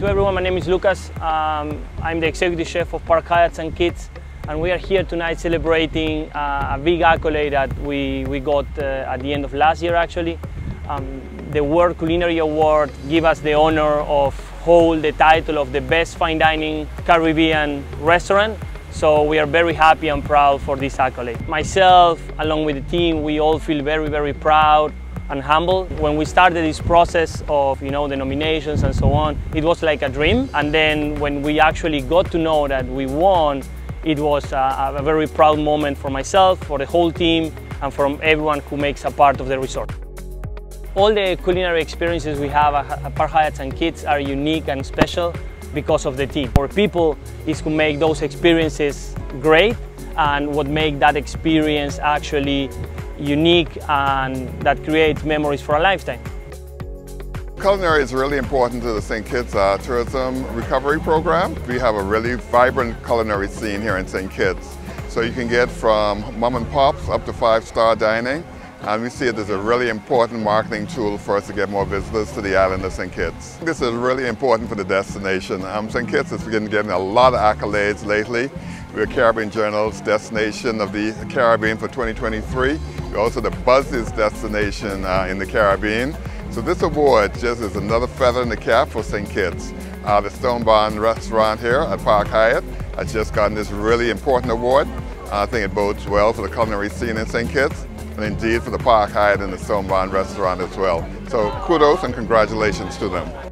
my name is Lucas. Um, I'm the executive chef of Park Hyatt St. Kitts and we are here tonight celebrating uh, a big accolade that we, we got uh, at the end of last year actually. Um, the World Culinary Award give us the honor of hold the title of the best fine dining Caribbean restaurant. So we are very happy and proud for this accolade. Myself, along with the team, we all feel very, very proud and humble. When we started this process of you know the nominations and so on, it was like a dream. And then when we actually got to know that we won, it was a, a very proud moment for myself, for the whole team, and from everyone who makes a part of the resort. All the culinary experiences we have at Park Hyatt St. Kitts are unique and special because of the team. Our people is who make those experiences great and what make that experience actually unique and that creates memories for a lifetime. Culinary is really important to the St. Kitts uh, Tourism Recovery Program. We have a really vibrant culinary scene here in St. Kitts. So you can get from mom and pops up to five-star dining. And we see it as a really important marketing tool for us to get more visitors to the island of St. Kitts. This is really important for the destination. Um, St. Kitts has been getting a lot of accolades lately. We're Caribbean Journal's Destination of the Caribbean for 2023. We're also the buzziest destination uh, in the Caribbean. So this award just is another feather in the cap for St. Kitts. Uh, the Stone Barn restaurant here at Park Hyatt has just gotten this really important award. I think it bodes well for the culinary scene in St. Kitts and indeed for the Park Hyatt and the Stone Barn restaurant as well. So kudos and congratulations to them.